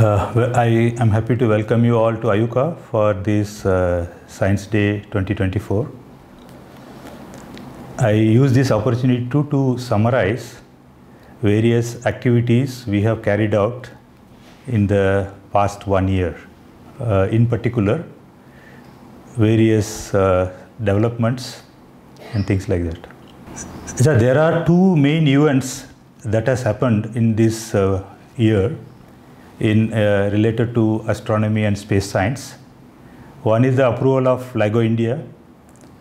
Uh, I am happy to welcome you all to IUCAA for this uh, Science Day 2024. I use this opportunity to, to summarize various activities we have carried out in the past one year. Uh, in particular, various uh, developments and things like that. So there are two main events that has happened in this uh, year in uh, related to astronomy and space science. One is the approval of LIGO India,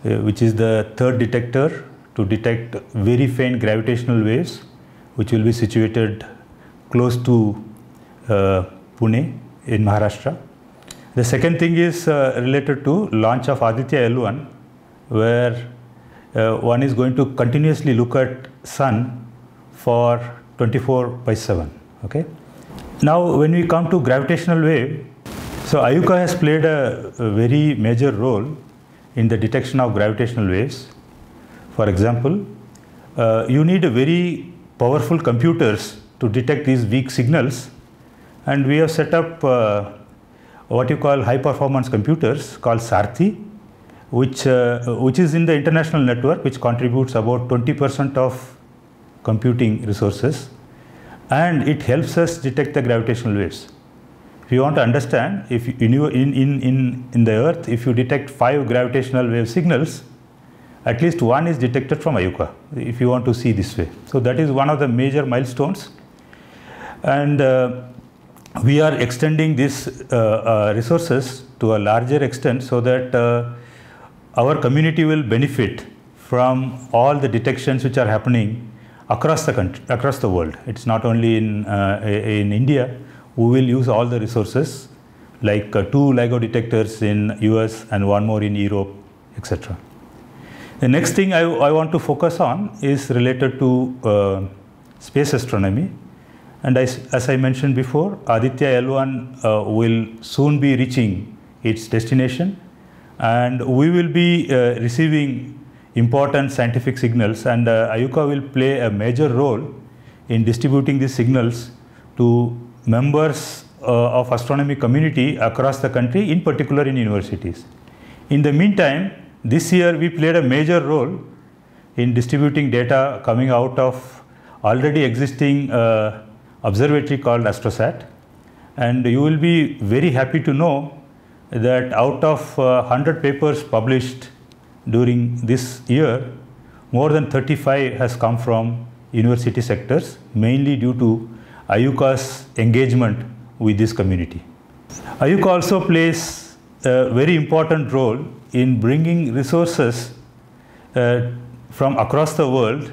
uh, which is the third detector to detect very faint gravitational waves, which will be situated close to uh, Pune in Maharashtra. The second thing is uh, related to launch of Aditya L1, where uh, one is going to continuously look at sun for 24 by 7. Okay. Now, when we come to gravitational wave, so IUCAA has played a, a very major role in the detection of gravitational waves. For example, uh, you need a very powerful computers to detect these weak signals, and we have set up uh, what you call high performance computers called SARTHI, which, uh, which is in the international network, which contributes about 20% of computing resources and it helps us detect the gravitational waves. If you want to understand, if in, in, in, in the earth, if you detect five gravitational wave signals, at least one is detected from IUCAA, if you want to see this way. So that is one of the major milestones. And uh, we are extending these uh, uh, resources to a larger extent so that uh, our community will benefit from all the detections which are happening across the country, across the world. It's not only in, uh, in India. We will use all the resources like uh, two LIGO detectors in US and one more in Europe, etc. The next thing I, I, want to focus on is related to uh, space astronomy. And I, as I mentioned before, Aditya L1 uh, will soon be reaching its destination and we will be uh, receiving important scientific signals and uh, IUCAA will play a major role in distributing these signals to members uh, of astronomy community across the country, in particular in universities. In the meantime, this year we played a major role in distributing data coming out of already existing uh, observatory called AstroSat. And you will be very happy to know that out of 100 uh, papers published during this year, more than 35 has come from university sectors, mainly due to IUCAA's engagement with this community. IUCAA also plays a very important role in bringing resources uh, from across the world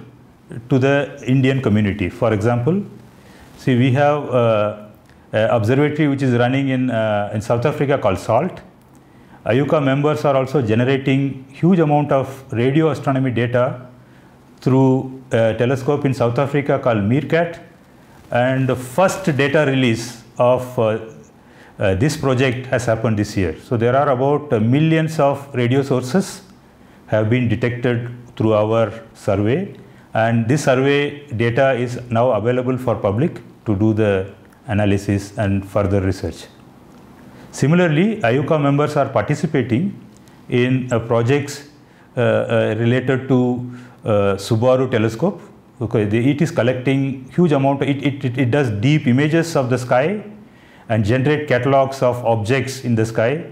to the Indian community. For example, see we have uh, an observatory which is running in, uh, in South Africa called SALT IUCAA members are also generating huge amount of radio astronomy data through a telescope in South Africa called MeerKAT and the first data release of uh, uh, this project has happened this year. So there are about uh, millions of radio sources have been detected through our survey and this survey data is now available for public to do the analysis and further research. Similarly, IUCAA members are participating in uh, projects uh, uh, related to Subaru telescope. Okay, it is collecting huge amount, it, it, it does deep images of the sky and generate catalogs of objects in the sky.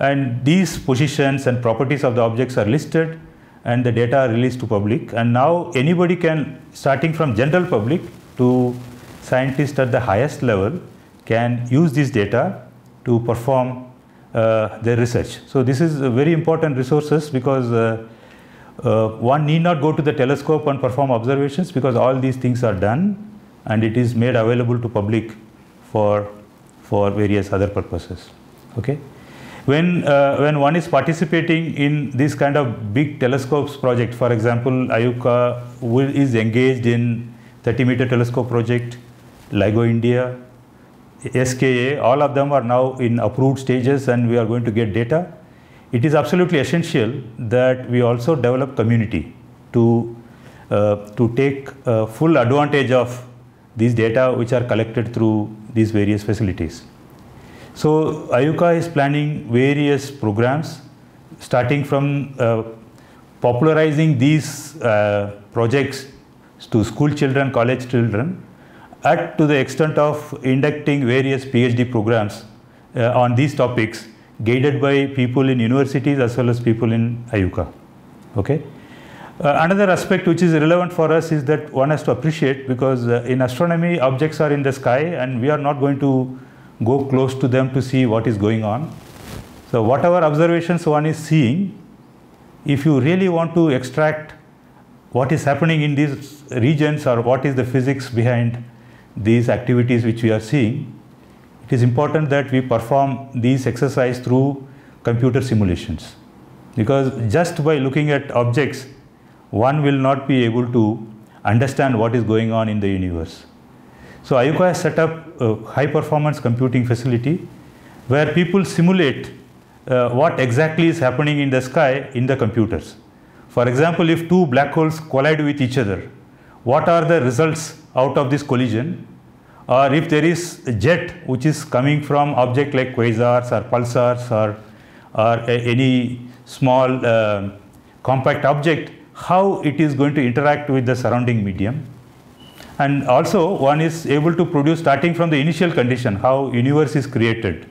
And these positions and properties of the objects are listed and the data are released to public. And now anybody can, starting from general public to scientists at the highest level, can use this data to perform uh, their research. So this is a very important resources because uh, uh, one need not go to the telescope and perform observations because all these things are done and it is made available to public for, for various other purposes. Okay. When, uh, when one is participating in this kind of big telescopes project, for example, IUCAA is engaged in 30 meter telescope project, LIGO India, SKA, all of them are now in approved stages and we are going to get data. It is absolutely essential that we also develop community to, uh, to take uh, full advantage of these data which are collected through these various facilities. So IUCAA is planning various programs starting from uh, popularizing these uh, projects to school children, college children, at to the extent of inducting various PhD programs uh, on these topics guided by people in universities as well as people in IUCAA. Okay. Uh, another aspect which is relevant for us is that one has to appreciate because uh, in astronomy objects are in the sky and we are not going to go close to them to see what is going on. So whatever observations one is seeing, if you really want to extract what is happening in these regions or what is the physics behind these activities which we are seeing, it is important that we perform these exercise through computer simulations. Because just by looking at objects, one will not be able to understand what is going on in the universe. So IUCAA has set up a high performance computing facility where people simulate uh, what exactly is happening in the sky in the computers. For example, if two black holes collide with each other, what are the results out of this collision? Or if there is a jet which is coming from object like quasars or pulsars or, or any small uh, compact object, how it is going to interact with the surrounding medium. And also one is able to produce starting from the initial condition, how universe is created.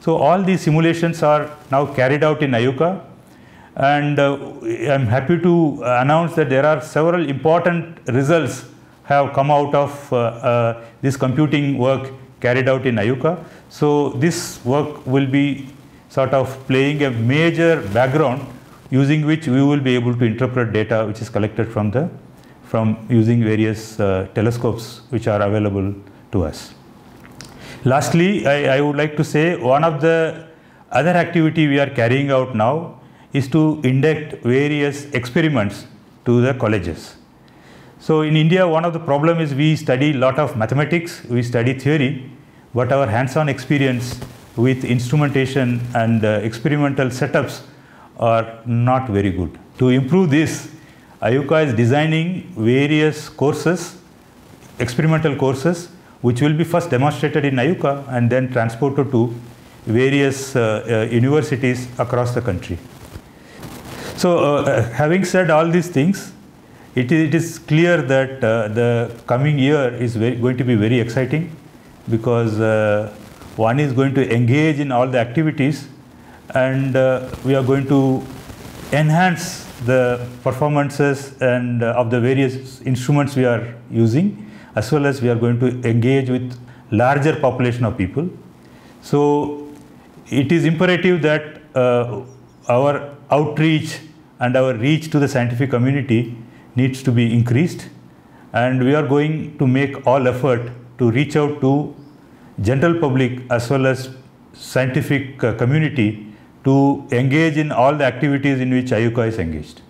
So all these simulations are now carried out in IUCAA and uh, I'm happy to announce that there are several important results have come out of uh, uh, this computing work carried out in IUCAA. So this work will be sort of playing a major background using which we will be able to interpret data which is collected from the from using various uh, telescopes which are available to us. Lastly, I, I, would like to say one of the other activity we are carrying out now is to induct various experiments to the colleges. So in India, one of the problem is we study lot of mathematics, we study theory, but our hands-on experience with instrumentation and uh, experimental setups are not very good. To improve this, IUCAA is designing various courses, experimental courses, which will be first demonstrated in IUCAA and then transported to various uh, uh, universities across the country. So, uh, uh having said all these things, it is, it is clear that uh, the coming year is very, going to be very exciting because uh, one is going to engage in all the activities and uh, we are going to enhance the performances and uh, of the various instruments we are using as well as we are going to engage with larger population of people. So it is imperative that uh, our outreach and our reach to the scientific community needs to be increased and we are going to make all effort to reach out to general public as well as scientific uh, community to engage in all the activities in which IUCAA is engaged.